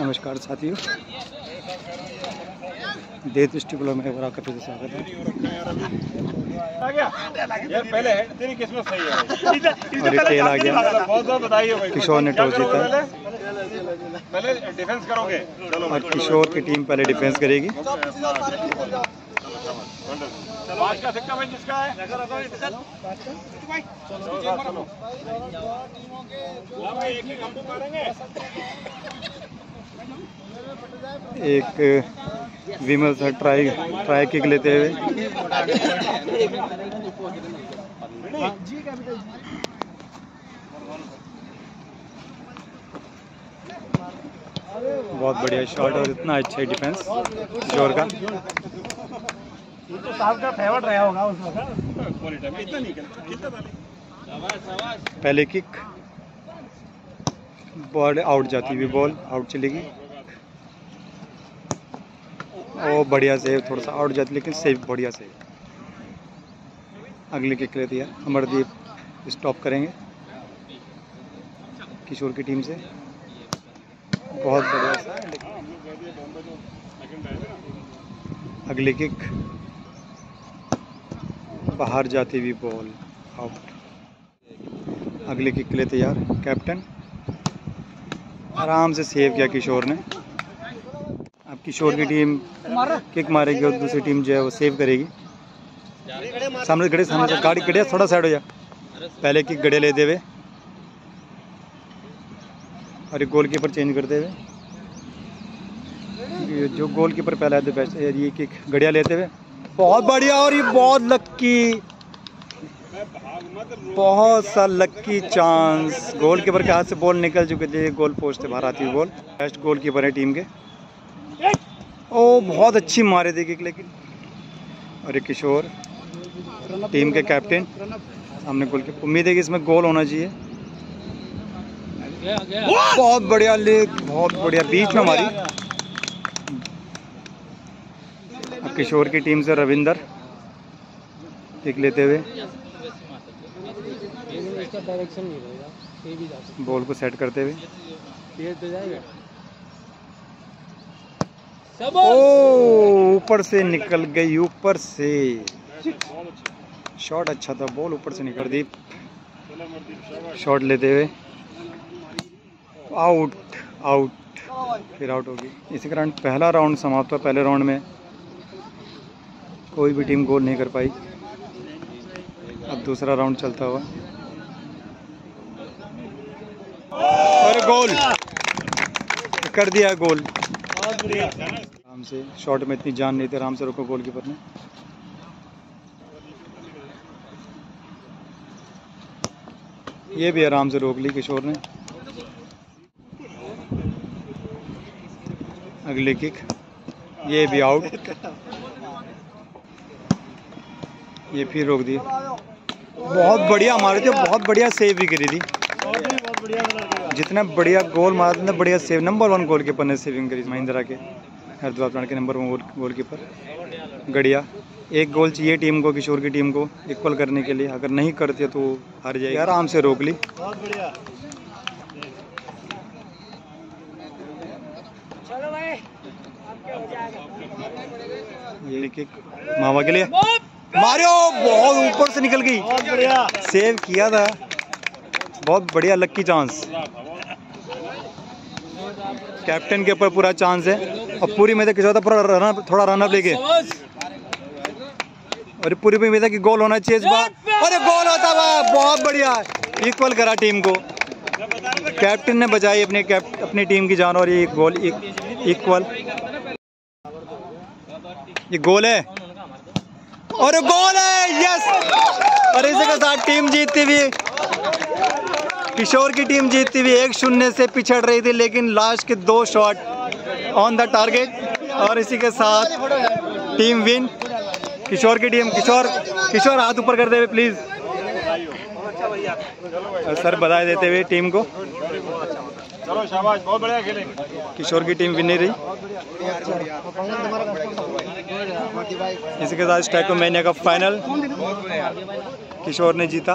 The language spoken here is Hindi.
नमस्कार साथियों। देश दृष्टिकोण में एक बार आपका फिर से स्वागत है। यार पहले है तेरी किस्मत सही और ये तेल आ गया। किशोर ने टॉस जीता। पहले? डिफेंस करोगे? और किशोर की टीम पहले डिफेंस करेगी। पाँच का सिक्का भाई जिसका है? चलो चलो। एक ही मारेंगे। एक Vimal sir try try kick लेते हुए। बहुत बढ़िया शॉट और इतना अच्छा डिफेंस किशोर का। तो साहब का फेवरेट रहा होगा उस वक्त क्वालिटी में इतना नहीं पहले किक बॉल आउट जाती हुई, बॉल आउट चलेगी। ओ बढ़िया सेव थोड़ा सा आउट जाती, लेकिन सेव बढ़िया सेव अगले किक लेती है। अमरदीप स्टॉप करेंगे। किशोर की टीम से। बहुत बढ़िया अगली किक बाहर जाती हुई बॉल आउट अगले किक के लिए तैयार कैप्टन आराम से सेव किया किशोर ने। अब किशोर की टीम किक मारेगी और दूसरी टीम जो है वो सेव करेगी। सामने खड़े सामने गाड़ी खड़े थोड़ा साइड हो जा। पहले किक गड़े लेते हुए। और गोल कीपर चेंज करते हुए। जो गोलकीपर पहला है बेस्ट ये किक गड़िया लेते हुए। बहुत बढ़िया और ये बहुत लक्की बहुत सा लक्की चांस गोलकीपर के हाथ से बॉल निकल चुके थे गोल पोस्ट आती हुई बॉल बेस्ट गोलकीपर है टीम के। ओ, बहुत अच्छी मारे थे लेकिन। ये किशोर टीम के कैप्टन सामने गोल की उम्मीद है कि इसमें गोल होना चाहिए। बहुत बढ़िया लेग बहुत बढ़िया। बीच में हमारी किशोर की टीम से रविंदर। किक लेते हुए। डायरेक्शन नहीं रहेगा। ये भी जा सकता बॉल को सेट करते हुए। ये तो जाएगा। ओ ऊपर से निकल गई ऊपर से। शॉट अच्छा था बॉल ऊपर से निकल दी शॉट लेते हुए। आउट आउट फिर आउट होगी। इसी कारण पहला राउंड समाप्त हुआ पहले राउंड में। कोई भी टीम गोल नहीं कर पाई। अब दूसरा राउंड चलता हुआ और गोल। कर दिया गोल। आराम से शॉट में इतनी जान नहीं थी, आराम से रोको गोलकीपर ने। ये भी आराम से रोक ली किशोर ने। अगली किक ये भी आउट ये फिर रोक दी। बहुत बढ़िया मारे थे, बहुत बढ़िया सेव भी करी थी। जितना बढ़िया गोल मारा था बढ़िया save number one goal keeper ने सेविंग करी महिंद्रा के हरिद्वार प्लांट के नंबर वन गोल कीपर गड़िया एक गोल चाहिए टीम को किशोर की टीम को इक्वल करने के लिए। अगर नहीं करते तो हार जाएगी। आराम से रोक ली। ये किक मावा के लिए। मारियो बहुत ऊपर से निकल गई। सेव किया था। बहुत बढ़िया लक्की चांस कैप्टन के ऊपर पूरा चांस है. और पूरी उम्मीद है किसी पूरा रन थोड़ा रन अप लेके. और पूरी भी उम्मीद है कि गोल होना चाहिए इस बार. अरे गोल होता हुआ, बहुत बढ़िया. इक्वल करा टीम को. कैप्टन ने बचाई अपने अपनी टीम की जान और ये गोल इक्वल ये गोल है. और गोल है यस और इसी के साथ टीम जीतती हुई किशोर की टीम जीतती हुई एक शून्य से पिछड़ रही थी लेकिन लास्ट के दो शॉट ऑन द टारगेट और इसी के साथ टीम विन किशोर की टीम किशोर किशोर हाथ ऊपर कर दे प्लीज़ सर बधाई देते हुए टीम को। चलो शाबाश बहुत बढ़िया खेले। किशोर की टीम विन नहीं रही। इसी के साथ स्टैको मैनिया का फाइनल किशोर ने जीता।